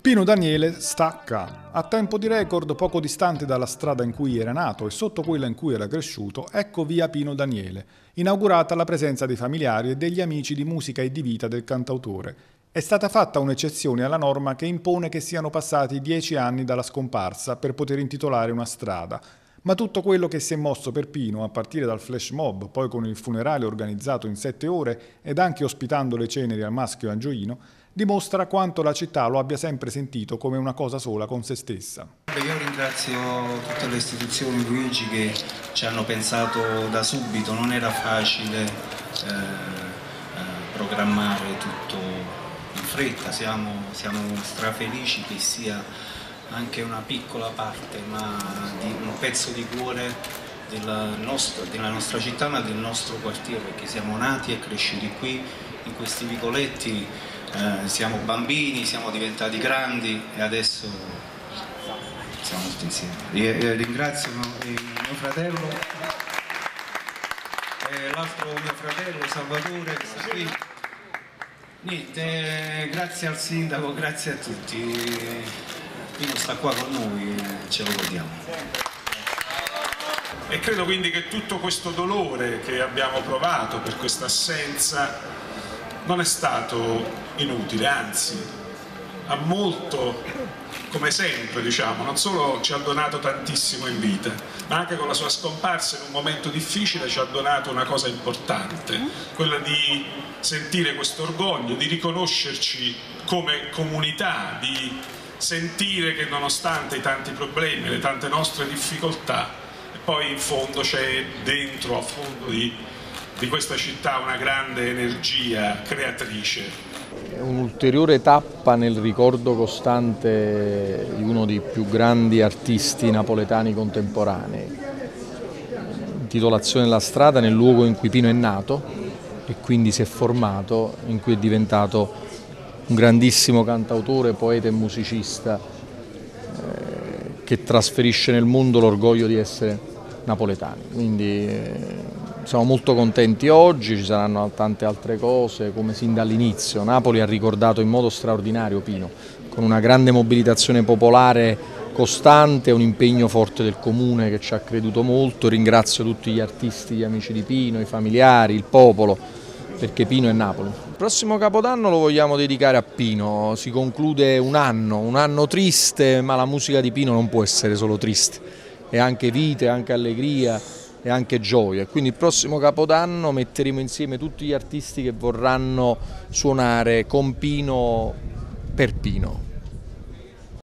Pino Daniele stacca. A tempo di record, poco distante dalla strada in cui era nato e sotto quella in cui era cresciuto, ecco via Pino Daniele, inaugurata la presenza dei familiari e degli amici di musica e di vita del cantautore. È stata fatta un'eccezione alla norma che impone che siano passati dieci anni dalla scomparsa per poter intitolare una strada. Ma tutto quello che si è mosso per Pino, a partire dal flash mob, poi con il funerale organizzato in sette ore ed anche ospitando le ceneri al maschio Angioino, dimostra quanto la città lo abbia sempre sentito come una cosa sola con se stessa. Io ringrazio tutte le istituzioni Luigi che ci hanno pensato da subito, non era facile eh, eh, programmare tutto in fretta, siamo, siamo strafelici che sia anche una piccola parte, ma di un pezzo di cuore della nostra, della nostra città ma del nostro quartiere perché siamo nati e cresciuti qui in questi vicoletti eh, siamo bambini, siamo diventati grandi e adesso siamo tutti insieme. Eh, ringrazio il mio fratello e l'altro mio fratello Salvatore che sta qui. Niente, grazie al sindaco, grazie a tutti. Pino sta qua con noi e ce lo godiamo. E credo quindi che tutto questo dolore che abbiamo provato per questa assenza non è stato inutile, anzi ha molto, come sempre diciamo, non solo ci ha donato tantissimo in vita, ma anche con la sua scomparsa in un momento difficile ci ha donato una cosa importante, quella di sentire questo orgoglio, di riconoscerci come comunità, di sentire che nonostante i tanti problemi, le tante nostre difficoltà, poi in fondo c'è dentro, a fondo di di questa città una grande energia creatrice. Un'ulteriore tappa nel ricordo costante di uno dei più grandi artisti napoletani contemporanei. Intitolazione della strada nel luogo in cui Pino è nato e quindi si è formato, in cui è diventato un grandissimo cantautore, poeta e musicista eh, che trasferisce nel mondo l'orgoglio di essere napoletani. Quindi, eh, siamo molto contenti oggi, ci saranno tante altre cose, come sin dall'inizio. Napoli ha ricordato in modo straordinario Pino, con una grande mobilitazione popolare costante, un impegno forte del comune che ci ha creduto molto. Ringrazio tutti gli artisti, gli amici di Pino, i familiari, il popolo, perché Pino è Napoli. Il prossimo Capodanno lo vogliamo dedicare a Pino, si conclude un anno, un anno triste, ma la musica di Pino non può essere solo triste, è anche vita, è anche allegria e anche gioia. Quindi il prossimo Capodanno metteremo insieme tutti gli artisti che vorranno suonare con Pino per Pino.